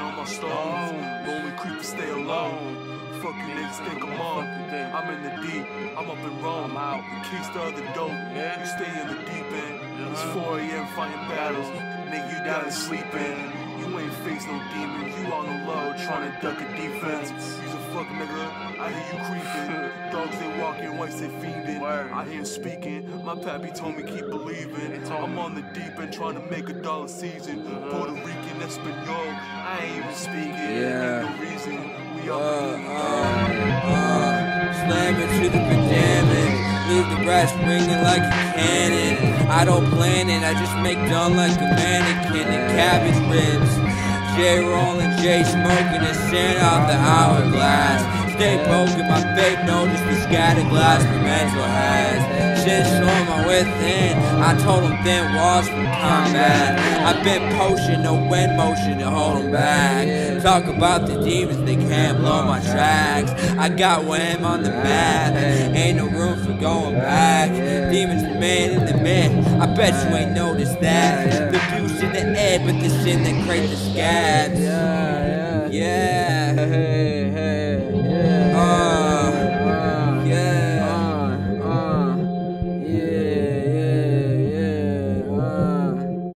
on my stones. Lonely creepers stay alone. Fuck you niggas think I'm on. I'm in the deep, I'm up in Rome. I'm out. The keys to the dope. You stay in the deep end. It's uh-huh. 4 a.m. fighting battles. Nigga, you gotta sleep in. You ain't face no demons. You on the low trying to duck a defense. You's a fuck nigga. I hear you creeping. Dogs they walking, whites they fiending. I hear him speaking. My pappy told me keep believing. I'm on the deep end trying to make a dollar season. Puerto Rican, Espanol. I ain't even speaking. Yeah. Ain't no reason. We all Uh, believe uh, uh, slam it to the pajamas. Leave the brass ringing like a cannon. I don't plan it, I just make done like a mannequin and cabbage ribs. J rolling, J smoking and sand out the hourglass. Stay poking, my babe noticed the scattered glass for mental has. Shit on my within. I told him thin walls from combat. I've been potion, no wind motion to hold them back. Talk about the demons, they can't blow my tracks. I got wham on the map, ain't no room for going back. Demons remain in the man, I bet you ain't noticed that. The juice in the air, but the sin that creates the scabs.